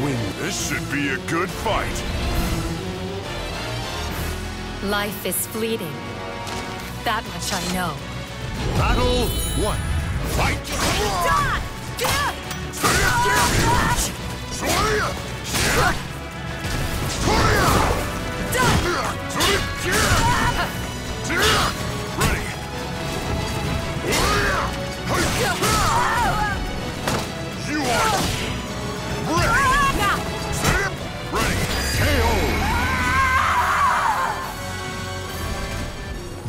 This should be a good fight. Life is fleeting. That much I know. Battle one. Fight! Ready.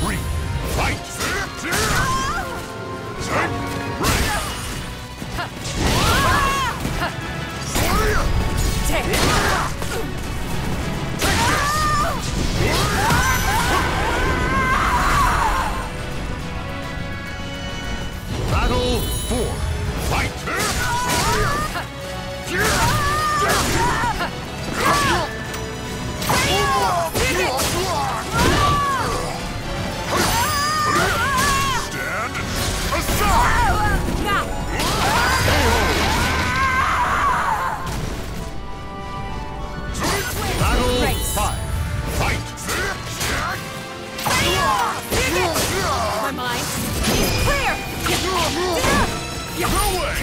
three. Fight! Ready. Battle is clear! No way!